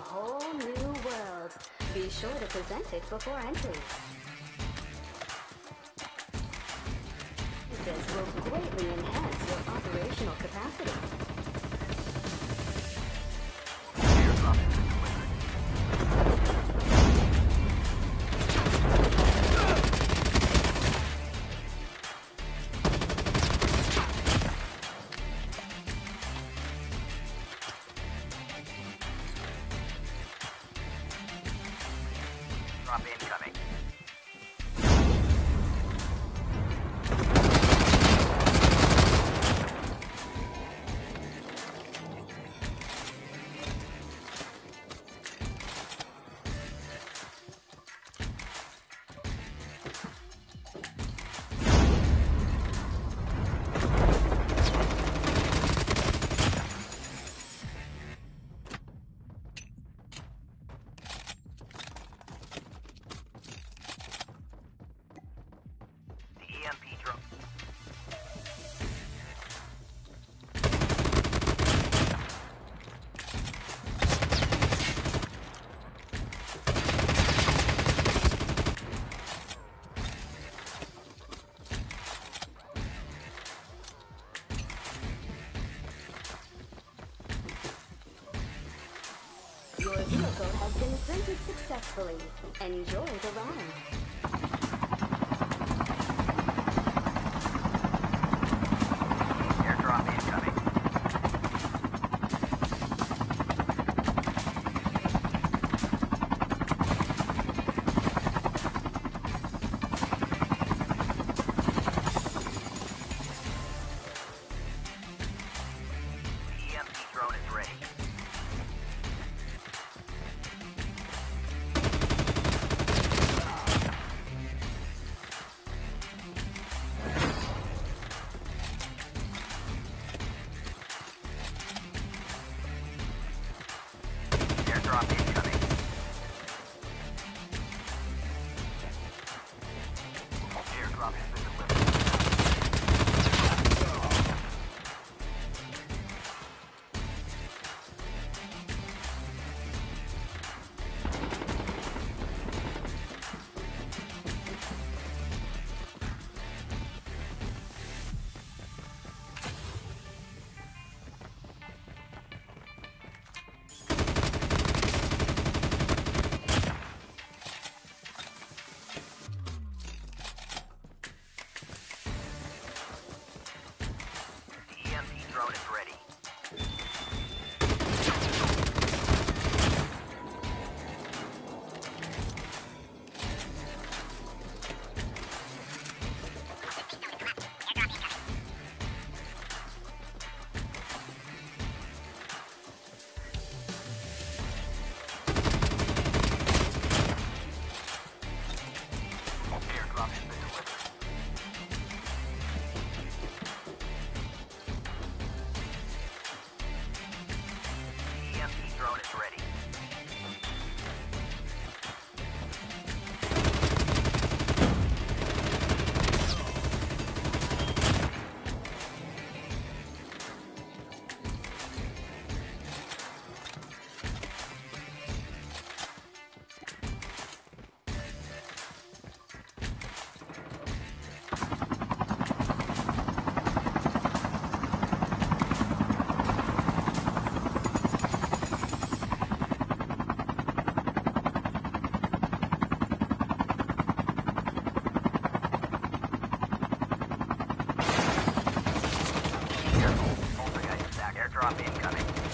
whole new world. Be sure to present it before entry. This will greatly enhance your operational capacity. Robin. Your vehicle has been printed successfully. Enjoy the ride. Airdrop incoming.